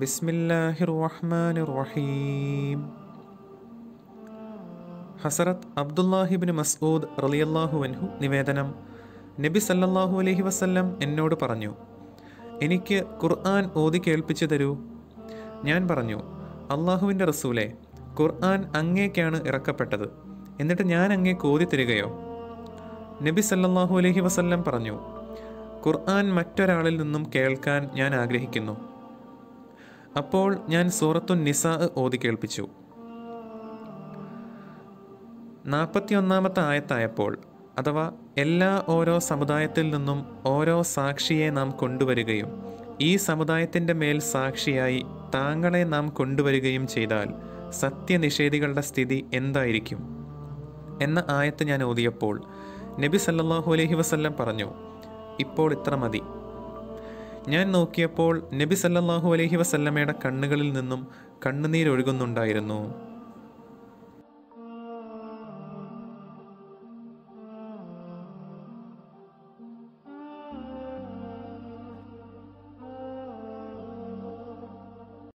ബിസ്മില്ലാഹിർ റഹ്മാനിർ റഹീം ഹസരത്ത് അബ്ദുല്ലാഹിബിൻ മസ്ഊദ് റളിയല്ലാഹു അൻഹു നിവേദനം നബി സല്ലല്ലാഹു അലൈഹി വസല്ലം എന്നോട് പറഞ്ഞു എനിക്ക് ഖുർആൻ ഓതി കേൾപ്പിച്ചു തരൂ. ഞാൻ പറഞ്ഞു അള്ളാഹുവിന്റെ റസൂലെ ഖുർആൻ അങ്ങേക്കാണ് ഇറക്കപ്പെട്ടത്. എന്നിട്ട് ഞാൻ അങ്ങേ കോതി തരികയോ? നബി സല്ലല്ലാഹു അലൈഹി വസല്ലം പറഞ്ഞു ഖുർആൻ മറ്റൊരാളിൽ നിന്നും കേൾക്കാൻ ഞാൻ ആഗ്രഹിക്കുന്നു. അപ്പോൾ ഞാൻ സൂറത്തു നിസാ ഓതി കേൾപ്പിച്ചു. നാൽപ്പത്തിയൊന്നാമത്തെ ആയത്തായപ്പോൾ അഥവാ എല്ലാ ഓരോ സമുദായത്തിൽ നിന്നും ഓരോ സാക്ഷിയെ നാം കൊണ്ടുവരികയും ഈ സമുദായത്തിന്റെ മേൽ സാക്ഷിയായി താങ്കളെ നാം കൊണ്ടുവരികയും ചെയ്താൽ സത്യനിഷേധികളുടെ സ്ഥിതി എന്തായിരിക്കും? എന്ന ആയത്ത് ഞാൻ ഓതിയപ്പോൾ നബി സല്ലാഹു അലഹി വസല്ലം പറഞ്ഞു ഇപ്പോൾ ഇത്ര മതി. ഞാൻ നോക്കിയപ്പോൾ നബി സല്ലാഹു അലഹി വസല്ലമ്മയുടെ കണ്ണുകളിൽ നിന്നും കണ്ണുനീരൊഴുകുന്നുണ്ടായിരുന്നു.